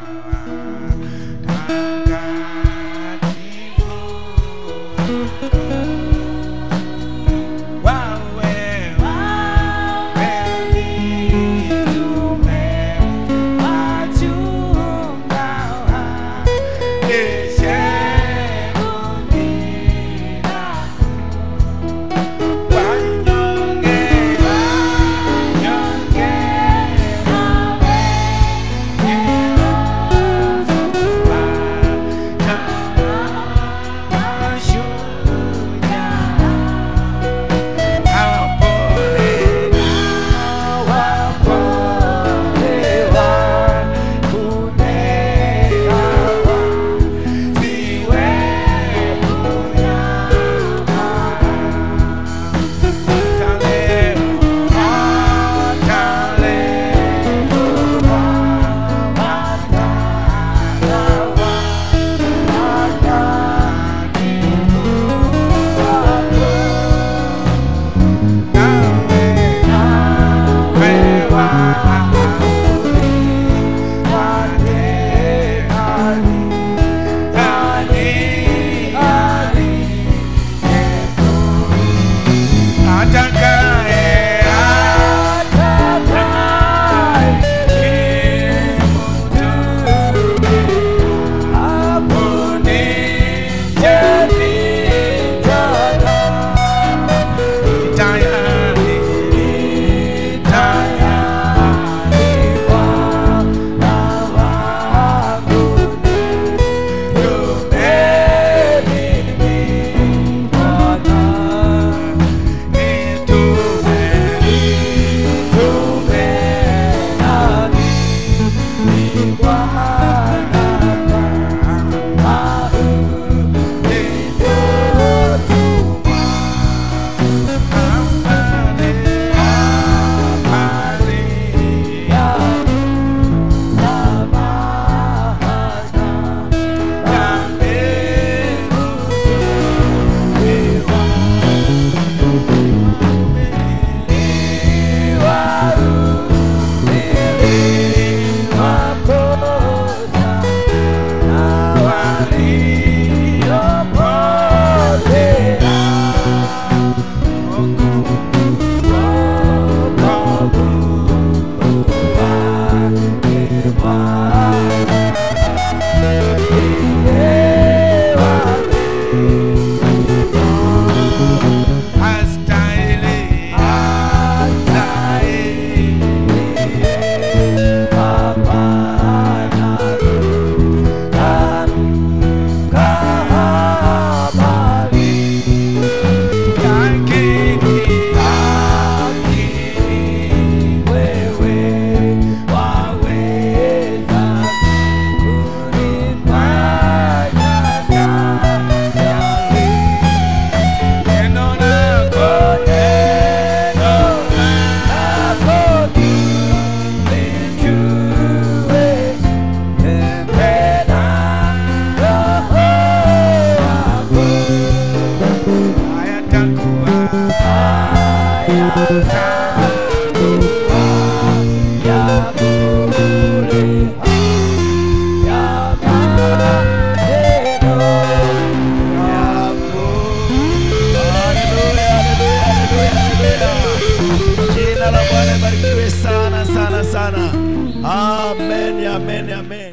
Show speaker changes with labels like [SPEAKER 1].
[SPEAKER 1] Jina Uh-huh. Amen, amen, amen.